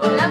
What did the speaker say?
Hola,